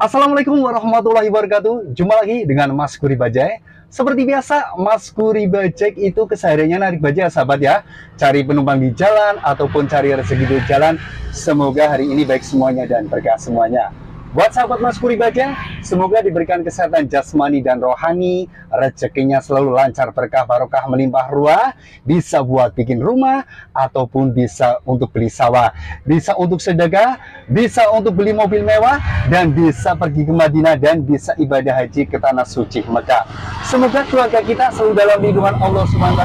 Assalamualaikum warahmatullahi wabarakatuh. Jumpa lagi dengan Mas Kuri Bajai. Seperti biasa, Mas Kuri Bajai itu kesehariannya narik bajai ya, sahabat ya. Cari penumpang di jalan ataupun cari rezeki di jalan. Semoga hari ini baik semuanya dan berkah semuanya. Buat sahabat Mas Puri Baja, semoga diberikan kesehatan jasmani dan rohani, rezekinya selalu lancar berkah barokah melimpah ruah, bisa buat bikin rumah ataupun bisa untuk beli sawah, bisa untuk sedekah, bisa untuk beli mobil mewah dan bisa pergi ke Madinah dan bisa ibadah haji ke tanah suci Mekah. Semoga keluarga kita selalu dalam lindungan Allah SWT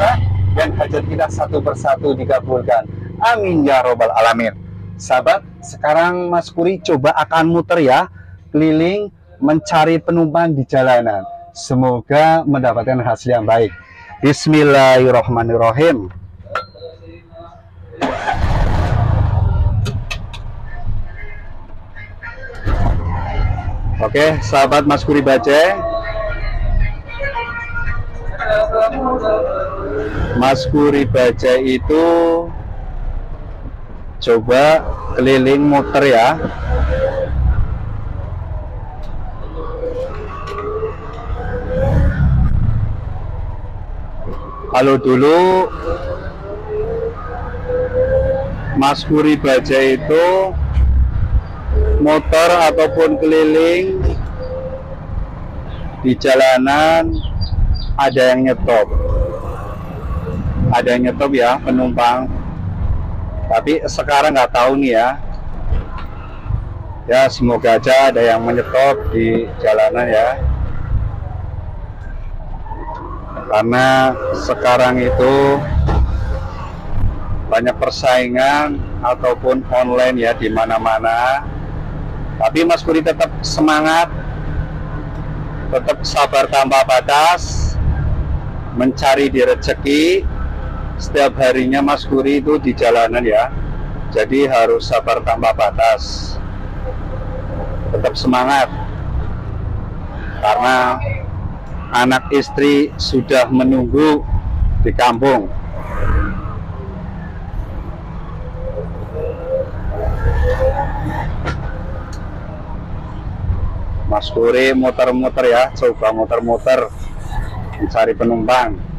dan hajat kita satu persatu dikabulkan. Amin ya robbal alamin. Sahabat, sekarang Mas Puri coba akan muter ya, keliling mencari penumpang di jalanan. Semoga mendapatkan hasil yang baik. Bismillahirrahmanirrahim. Oke, sahabat Mas Kuri Bace. Mas Kuri Bace itu coba keliling muter ya. Kalau dulu Mas Kuri Baja itu motor ataupun keliling di jalanan ada yang nyetop. Ada yang nyetop ya penumpang tapi sekarang nggak tahu nih ya. Ya semoga aja ada yang menyetop di jalanan ya. Karena sekarang itu banyak persaingan ataupun online ya di mana-mana. Tapi Mas Puri tetap semangat tetap sabar tanpa batas mencari di rezeki setiap harinya Mas Guri itu di jalanan ya. Jadi harus sabar tanpa batas. Tetap semangat. Karena anak istri sudah menunggu di kampung. Mas Guri muter-muter ya coba muter-muter mencari penumpang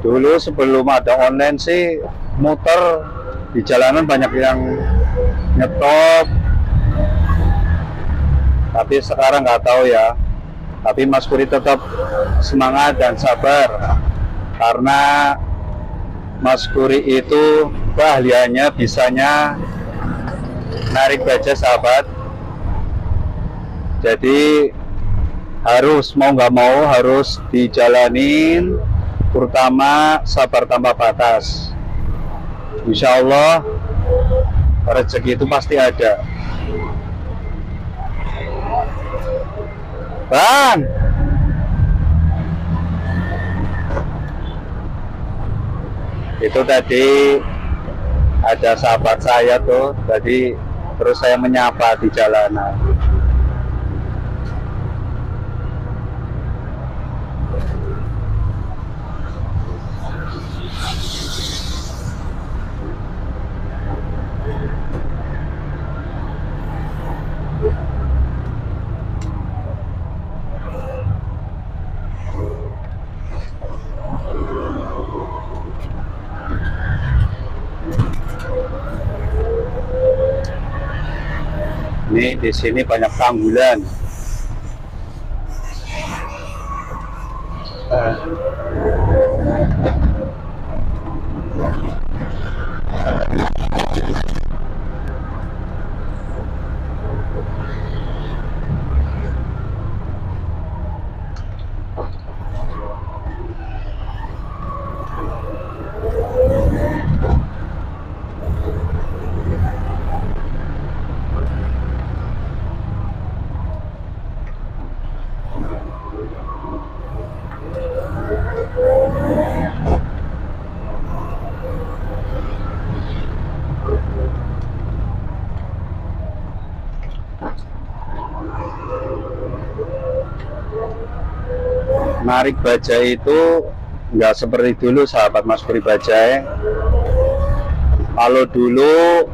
dulu sebelum ada online sih muter. Di jalanan banyak yang nyetop tapi sekarang nggak tahu ya. Tapi Mas Puri tetap semangat dan sabar. Karena Mas Puri itu keahliannya bisanya narik baja sahabat. Jadi harus mau nggak mau harus dijalanin terutama sabar tanpa batas. Insya Allah rezeki itu pasti ada. Bang! Itu tadi ada sahabat saya tuh tadi terus saya menyapa di jalanan di sini banyak tanggulan. Uh. Narik bajai itu nggak seperti dulu sahabat Mas Puri Bajai. Kalau dulu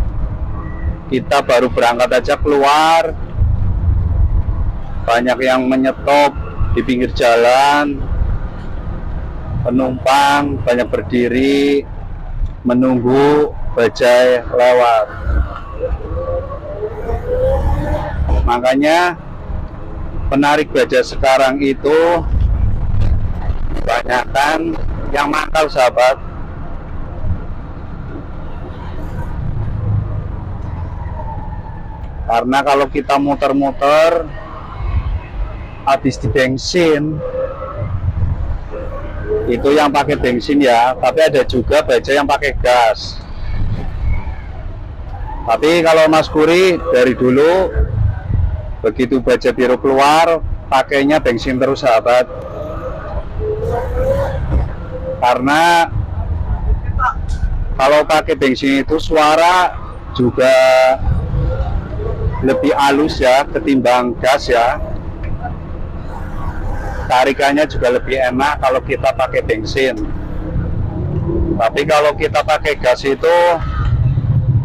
kita baru berangkat aja keluar. Banyak yang menyetop di pinggir jalan. Penumpang banyak berdiri menunggu bajai lewat. Makanya penarik baja sekarang itu banyakkan yang mangkal sahabat. Karena kalau kita muter-muter habis di bensin itu yang pakai bensin ya tapi ada juga baja yang pakai gas. Tapi kalau Mas Kuri dari dulu begitu baja biru keluar pakainya bensin terus sahabat karena kalau pakai bensin itu suara juga lebih halus ya ketimbang gas ya. Tarikannya juga lebih enak kalau kita pakai bensin. Tapi kalau kita pakai gas itu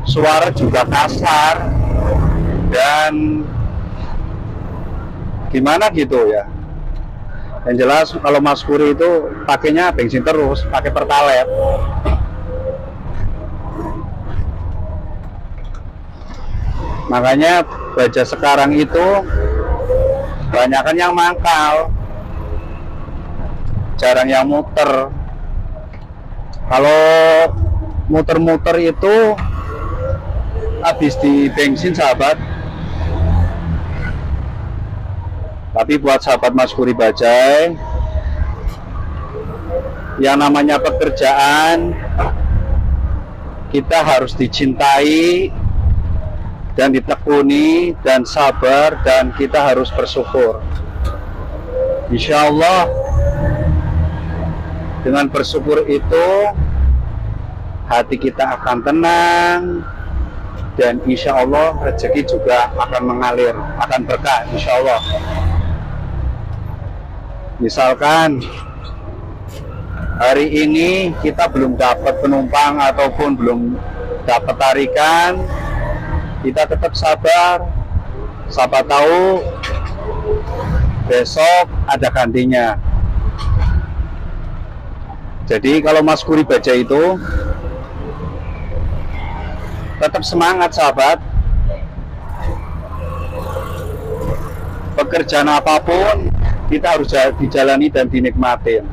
suara juga kasar dan gimana gitu ya yang jelas kalau Mas Kuri itu pakainya bensin terus pakai pertalite makanya baja sekarang itu banyakkan yang mangkal. Jarang yang muter. Kalau muter-muter itu habis di bensin sahabat tapi buat sahabat Mas Kuri Bajai yang namanya pekerjaan kita harus dicintai dan ditekuni dan sabar dan kita harus bersyukur. Insya Allah dengan bersyukur itu hati kita akan tenang dan insya Allah rezeki juga akan mengalir akan berkah insya Allah misalkan hari ini kita belum dapat penumpang ataupun belum dapat tarikan kita tetap sabar. Siapa tahu besok ada gantinya. Jadi kalau Mas Kuri baca itu tetap semangat sahabat. Pekerjaan apa pun kita harus dijalani dan dinikmatin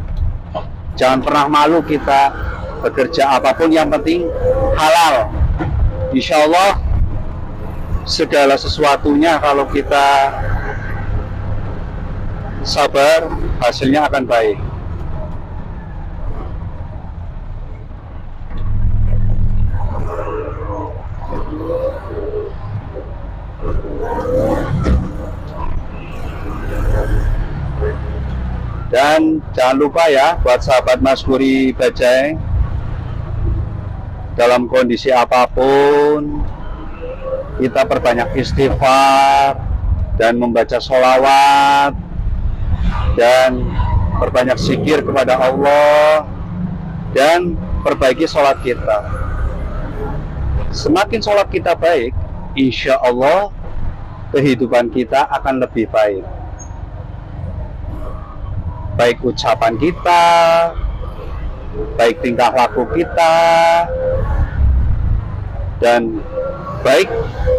jangan pernah malu kita bekerja apa pun yang penting halal. Insya Allah segala sesuatunya kalau kita sabar hasilnya akan baik dan jangan lupa ya buat sahabat Mas Kuri Bajai dalam kondisi apa pun kita perbanyak istighfar dan membaca sholawat dan perbanyak sikir kepada Allah dan perbaiki sholat kita. Semakin sholat kita baik insya Allah kehidupan kita akan lebih baik baik ucapan kita baik tingkah laku kita dan baik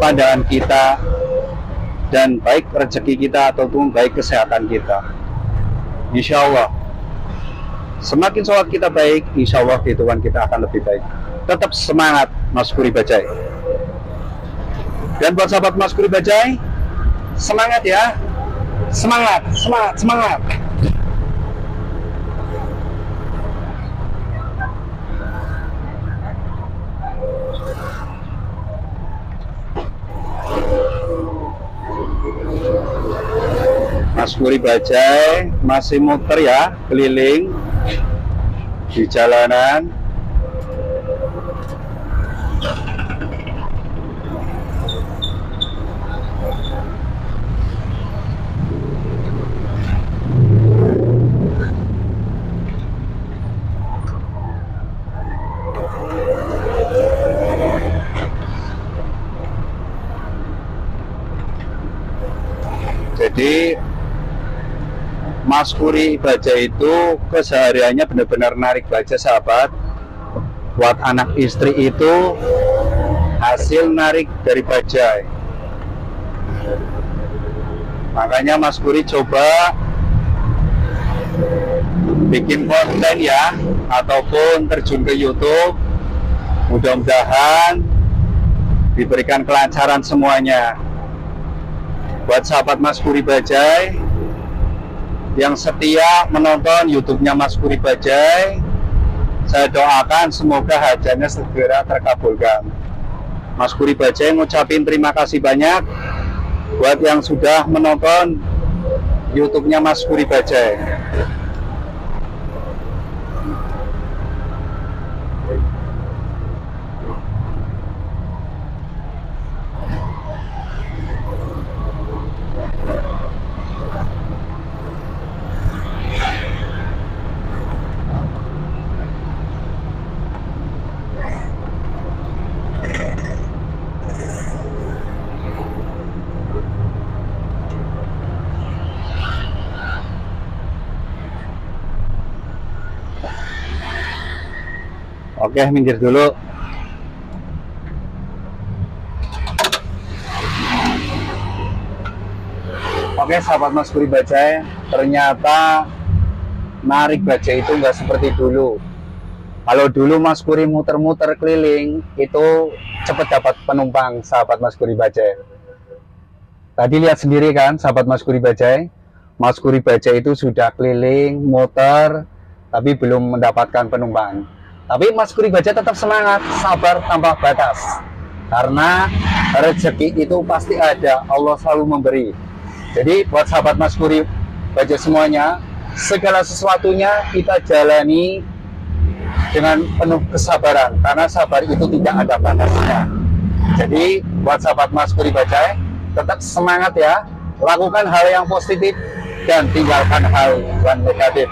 pandangan kita dan baik rezeki kita ataupun baik kesehatan kita. Insya Allah semakin sholat kita baik insya Allah kehidupan kita akan lebih baik. Tetap semangat Mas Kuri Bajai. Dan buat sahabat Mas Kuri Bajai semangat ya. Semangat semangat semangat Mas Muri Bajai masih muter ya keliling di jalanan Jadi Mas Kuri Baja itu kesehariannya benar-benar narik baja sahabat. Buat anak istri itu hasil narik dari bajai. Makanya Mas Kuri coba bikin konten ya ataupun terjun ke YouTube. Mudah-mudahan diberikan kelancaran semuanya. Buat sahabat Mas Kuri Bajai yang setia menonton YouTube-nya Mas Kuri Bajai, saya doakan semoga hajatnya segera terkabulkan. Mas Kuri Bajai ngucapin terima kasih banyak buat yang sudah menonton YouTube-nya Mas Kuri Bajai. Oke, minggir dulu. Oke, sahabat Mas Kuri Bajai, ternyata narik baja itu nggak seperti dulu. Kalau dulu Mas Kuri muter-muter keliling, itu cepat dapat penumpang, sahabat Mas Kuri Bajai. Tadi lihat sendiri kan, sahabat Mas Kuri Bajai, Mas Kuri Bajai itu sudah keliling, muter, tapi belum mendapatkan penumpang. Tapi Mas Kuri Baja tetap semangat, sabar tanpa batas. Karena rezeki itu pasti ada, Allah selalu memberi. Jadi buat sahabat Mas Kuri Baja semuanya, segala sesuatunya kita jalani dengan penuh kesabaran. Karena sabar itu tidak ada batasnya. Jadi buat sahabat Mas Kuri Baja, tetap semangat ya. Lakukan hal yang positif dan tinggalkan hal yang negatif.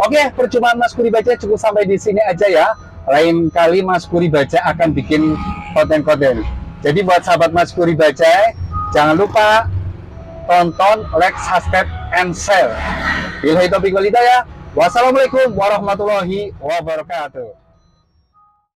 Oke, percuma Mas Kuri Baca cukup sampai di sini aja ya. Lain kali Mas Kuri Baca akan bikin konten-konten. Jadi buat sahabat Mas Kuri Baca, jangan lupa tonton, like, subscribe, and share. Bila itu ya. Wassalamualaikum warahmatullahi wabarakatuh.